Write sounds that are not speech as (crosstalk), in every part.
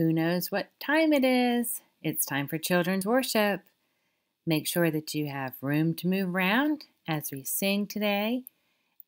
Who knows what time it is? It's time for children's worship. Make sure that you have room to move around as we sing today,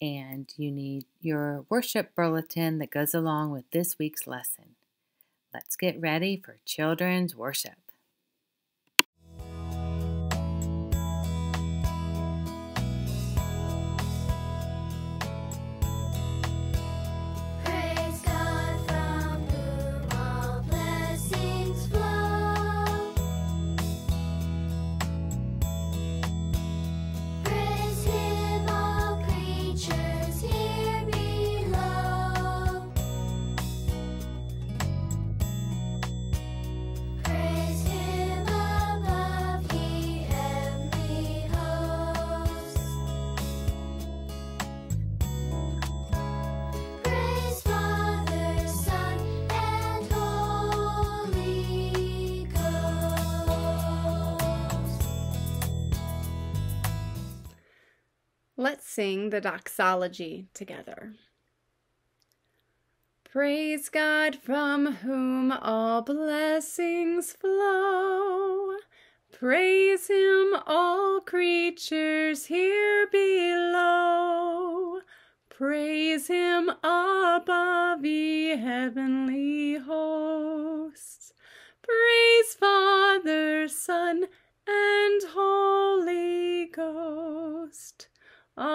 and you need your worship bulletin that goes along with this week's lesson. Let's get ready for children's worship. Sing the doxology together. Praise God from whom all blessings flow. Praise Him, all creatures here below. Praise Him above, the heavenly hosts. Praise Father, Son, and Holy Ghost. Amen.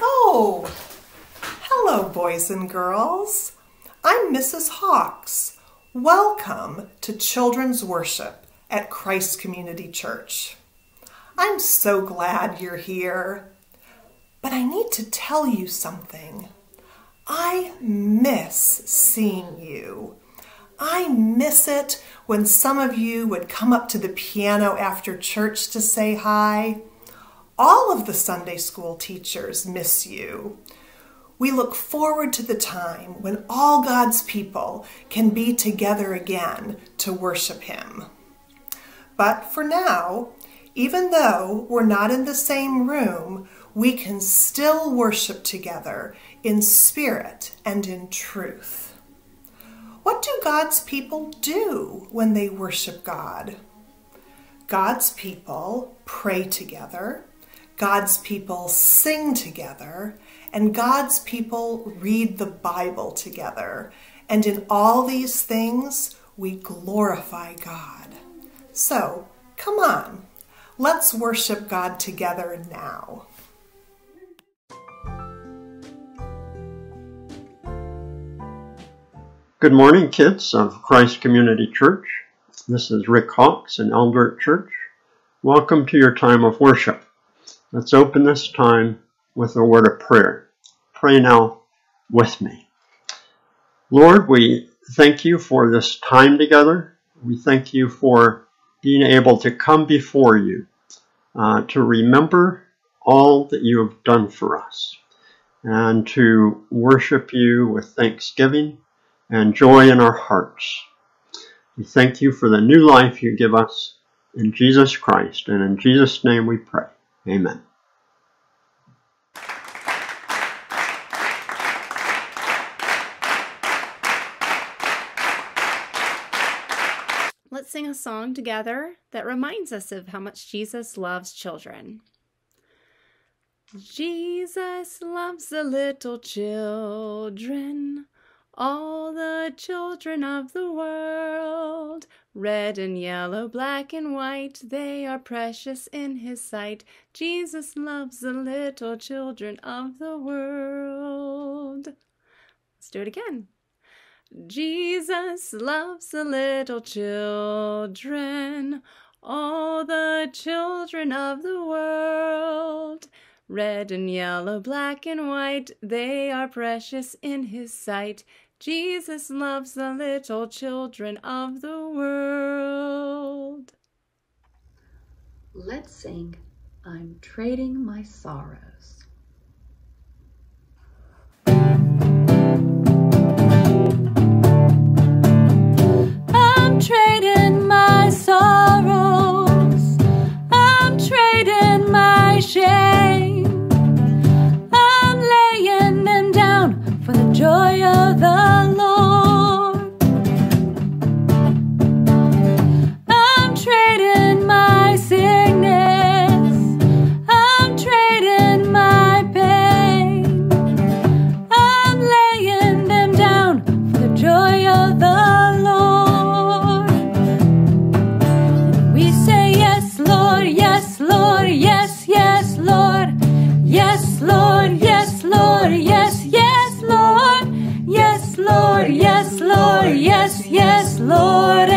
Oh, hello, boys and girls. I'm Mrs. Hawks. Welcome to Children's Worship at Christ Community Church. I'm so glad you're here. But I need to tell you something. I miss seeing you. I miss it when some of you would come up to the piano after church to say hi. All of the Sunday school teachers miss you. We look forward to the time when all God's people can be together again to worship Him. But for now, even though we're not in the same room, we can still worship together in spirit and in truth. What do God's people do when they worship God? God's people pray together, God's people sing together, and God's people read the Bible together. And in all these things, we glorify God. So, come on, let's worship God together now. Good morning, kids of Christ Community Church. This is Rick Hawks in Albert Church. Welcome to your time of worship. Let's open this time with a word of prayer. Pray now with me. Lord, we thank you for this time together. We thank you for being able to come before you uh, to remember all that you have done for us and to worship you with thanksgiving and joy in our hearts. We thank you for the new life you give us in Jesus Christ, and in Jesus' name we pray. Amen. Let's sing a song together that reminds us of how much Jesus loves children. Jesus loves the little children all the children of the world. Red and yellow, black and white, they are precious in his sight. Jesus loves the little children of the world. Let's do it again. Jesus loves the little children, all the children of the world. Red and yellow, black and white, they are precious in his sight. Jesus loves the little children of the world. Let's sing I'm Trading My Sorrows. Lord,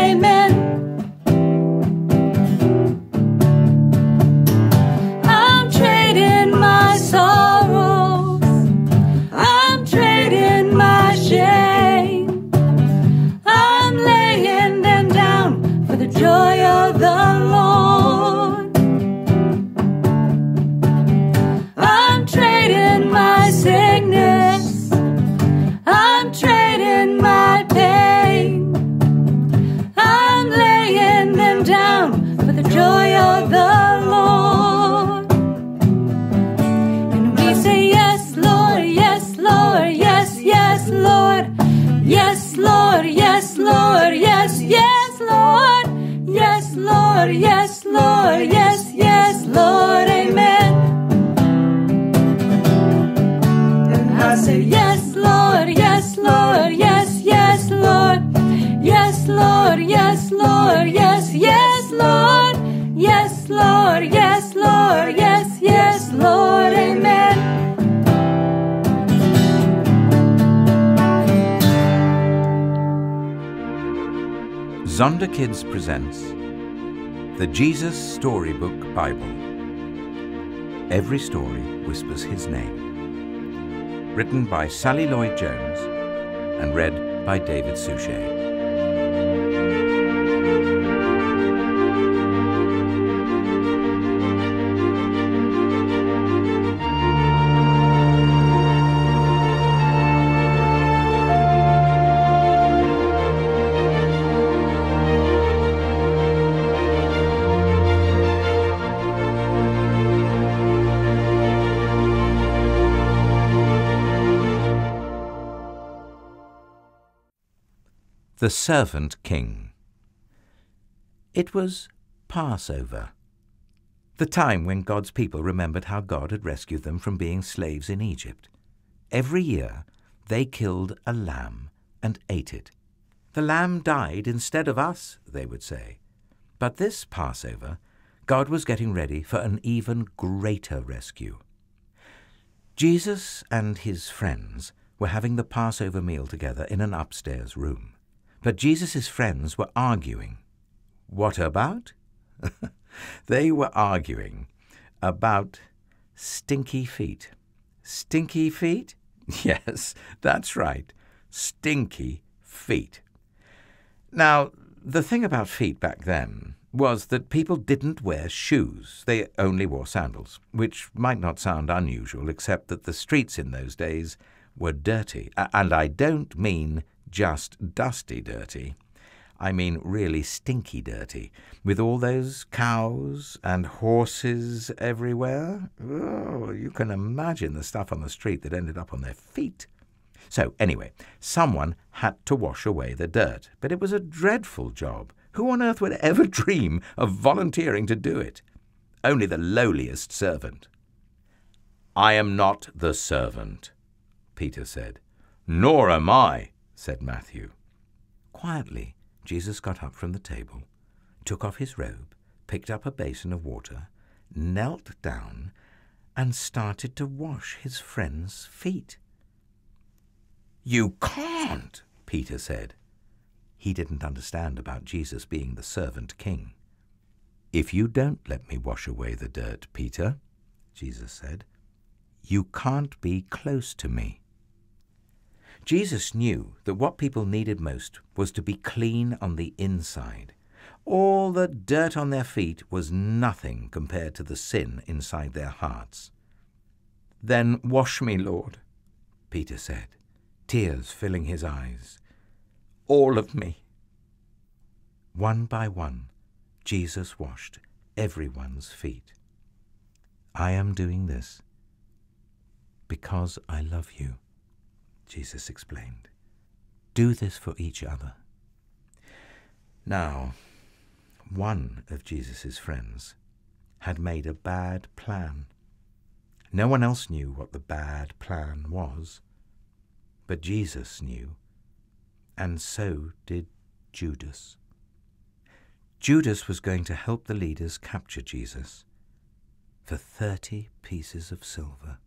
Zonderkidz presents The Jesus Storybook Bible. Every story whispers his name. Written by Sally Lloyd Jones and read by David Suchet. The Servant King. It was Passover, the time when God's people remembered how God had rescued them from being slaves in Egypt. Every year they killed a lamb and ate it. The lamb died instead of us, they would say. But this Passover, God was getting ready for an even greater rescue. Jesus and his friends were having the Passover meal together in an upstairs room. But Jesus' friends were arguing. What about? (laughs) they were arguing about stinky feet. Stinky feet? (laughs) Yes, that's right. Stinky feet. Now, the thing about feet back then was that people didn't wear shoes. They only wore sandals, which might not sound unusual, except that the streets in those days were dirty. And I don't mean just dusty dirty. I mean really stinky dirty, with all those cows and horses everywhere. Oh, you can imagine the stuff on the street that ended up on their feet. So, anyway, someone had to wash away the dirt, but it was a dreadful job. Who on earth would ever (laughs) dream of volunteering to do it? Only the lowliest servant. I am not the servant, Peter said. Nor am I, said Matthew. Quietly, Jesus got up from the table, took off his robe, picked up a basin of water, knelt down, and started to wash his friend's feet. You can't, Peter said. He didn't understand about Jesus being the servant king. If you don't let me wash away the dirt, Peter, Jesus said, you can't be close to me. Jesus knew that what people needed most was to be clean on the inside. All the dirt on their feet was nothing compared to the sin inside their hearts. Then wash me, Lord, Peter said, tears filling his eyes. All of me. One by one, Jesus washed everyone's feet. I am doing this because I love you. Jesus explained. Do this for each other. Now, one of Jesus' friends had made a bad plan. No one else knew what the bad plan was, but Jesus knew, and so did Judas. Judas was going to help the leaders capture Jesus for thirty pieces of silver.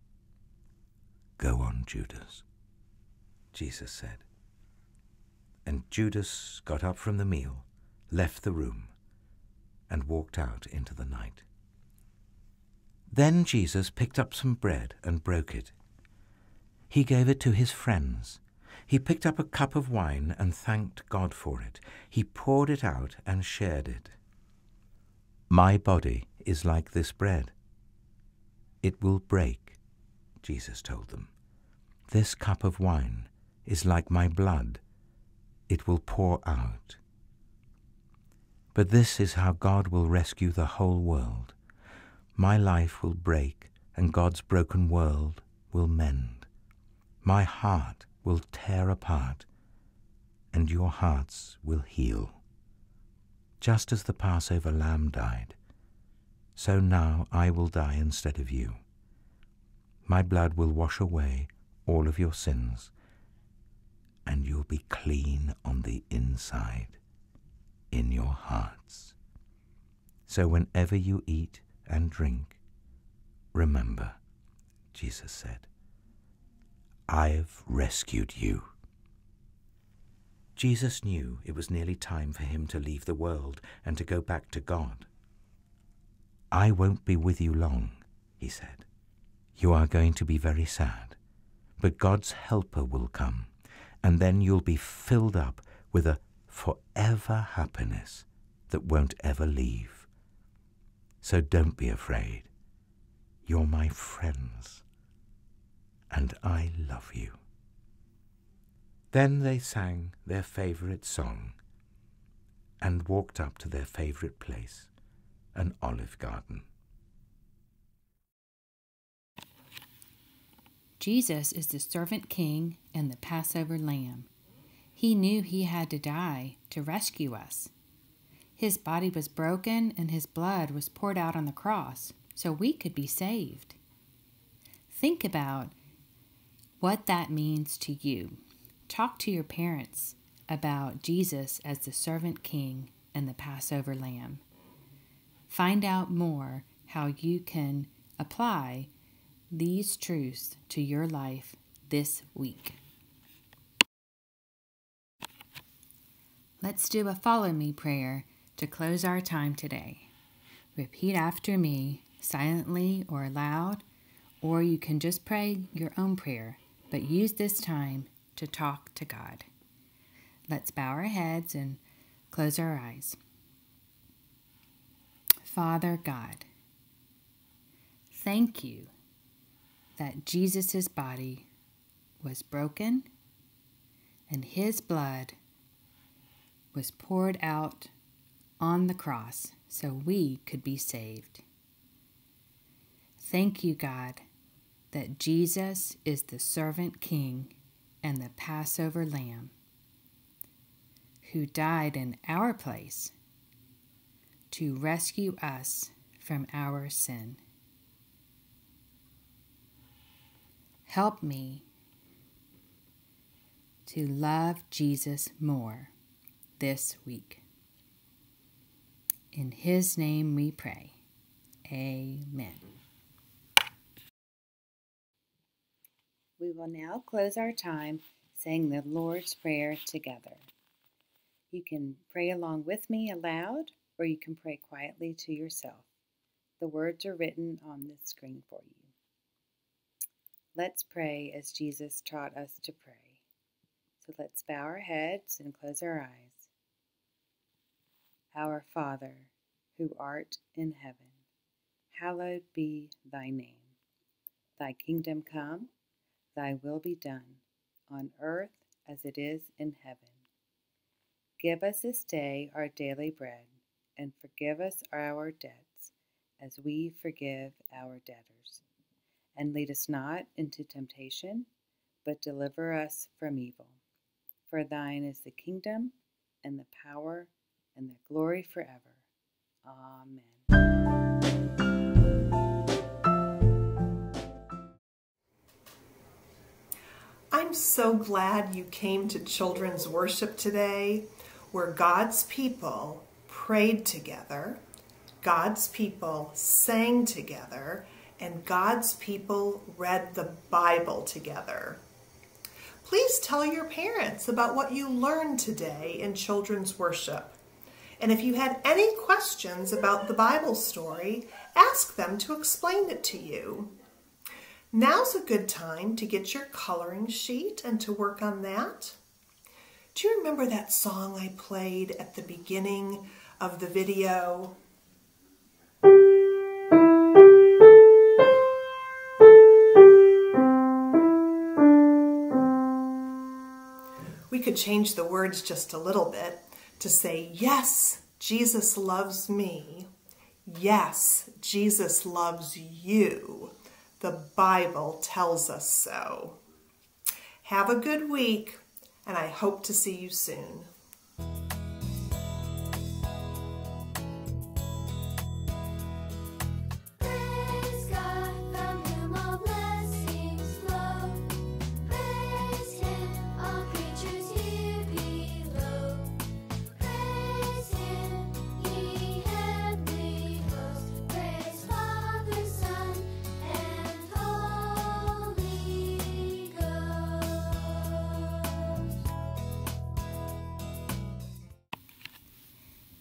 Go on, Judas. Jesus said. And Judas got up from the meal, left the room, and walked out into the night. Then Jesus picked up some bread and broke it. He gave it to his friends. He picked up a cup of wine and thanked God for it. He poured it out and shared it. My body is like this bread. It will break, Jesus told them. This cup of wine is like my blood. It will pour out. But this is how God will rescue the whole world. My life will break, and God's broken world will mend. My heart will tear apart, and your hearts will heal. Just as the Passover lamb died, so now I will die instead of you. My blood will wash away all of your sins, and you'll be clean on the inside, in your hearts. So whenever you eat and drink, remember, Jesus said, I've rescued you. Jesus knew it was nearly time for him to leave the world and to go back to God. I won't be with you long, he said. You are going to be very sad, but God's helper will come, and then you'll be filled up with a forever happiness that won't ever leave. So don't be afraid. You're my friends, and I love you. Then they sang their favorite song and walked up to their favorite place, an olive garden. Jesus is the servant king and the Passover lamb. He knew he had to die to rescue us. His body was broken and his blood was poured out on the cross so we could be saved. Think about what that means to you. Talk to your parents about Jesus as the servant king and the Passover lamb. Find out more how you can apply these truths to your life this week. Let's do a follow me prayer to close our time today. Repeat after me, silently or aloud, or you can just pray your own prayer, but use this time to talk to God. Let's bow our heads and close our eyes. Father God, thank you that Jesus' body was broken and his blood was poured out on the cross so we could be saved. Thank you, God, that Jesus is the servant king and the Passover lamb who died in our place to rescue us from our sin. Help me to love Jesus more this week. In his name we pray. Amen. We will now close our time saying the Lord's Prayer together. You can pray along with me aloud, or you can pray quietly to yourself. The words are written on the screen for you. Let's pray as Jesus taught us to pray. So let's bow our heads and close our eyes. Our Father, who art in heaven, hallowed be thy name. Thy kingdom come, thy will be done, on earth as it is in heaven. Give us this day our daily bread, and forgive us our debts, as we forgive our debtors and lead us not into temptation, but deliver us from evil. For thine is the kingdom, and the power, and the glory forever. Amen. I'm so glad you came to children's worship today, where God's people prayed together, God's people sang together, and God's people read the Bible together. Please tell your parents about what you learned today in children's worship. And if you had any questions about the Bible story, ask them to explain it to you. Now's a good time to get your coloring sheet and to work on that. Do you remember that song I played at the beginning of the video? Could change the words just a little bit to say, Yes, Jesus loves me. Yes, Jesus loves you. The Bible tells us so. Have a good week, and I hope to see you soon.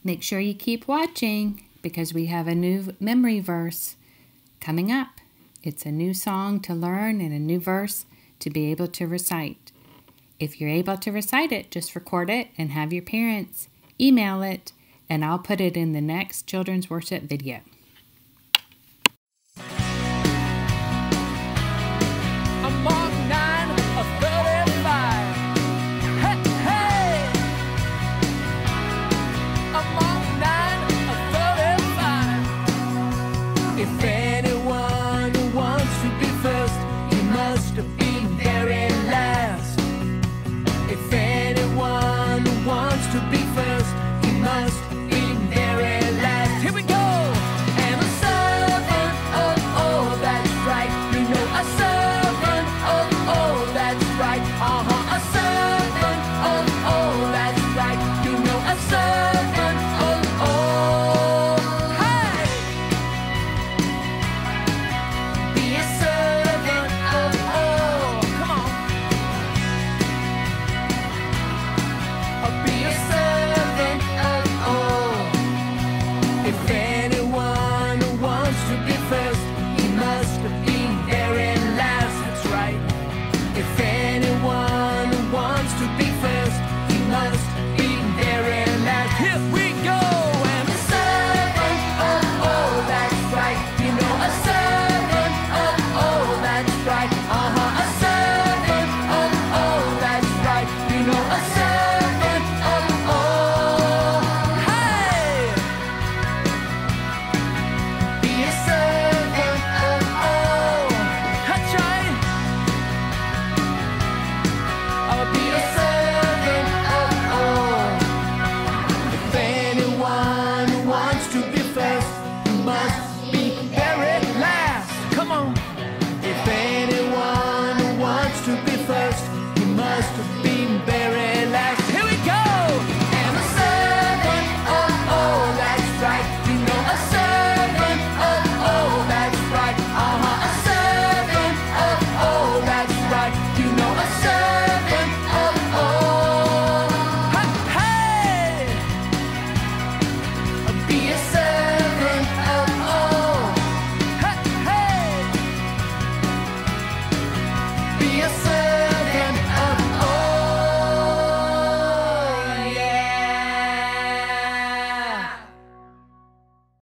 Make sure you keep watching because we have a new memory verse coming up. It's a new song to learn and a new verse to be able to recite. If you're able to recite it, just record it and have your parents email it, and I'll put it in the next children's worship video. 35. If